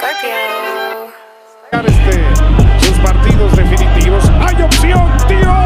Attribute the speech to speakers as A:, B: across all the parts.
A: Scorpio.
B: Este, sus partidos definitivos. ¡Hay opción! ¡Tiro!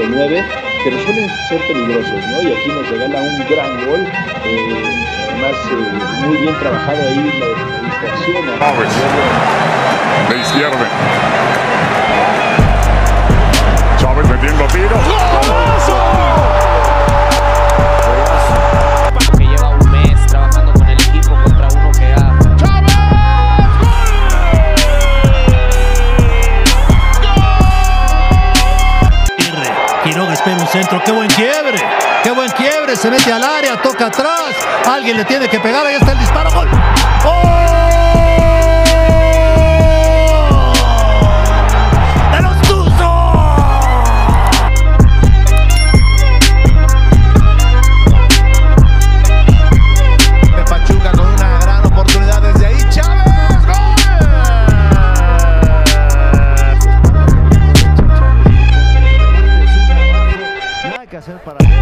C: Número 9, pero suelen ser peligrosos, ¿no? Y aquí nos regala un gran gol, eh, además eh, muy bien trabajado ahí la, la distracción.
D: de izquierda.
E: Espera un centro. ¡Qué buen quiebre! ¡Qué buen quiebre! Se mete al área, toca atrás. Alguien le tiene que pegar. Ahí está el disparo. ¡Gol! ¡Gol!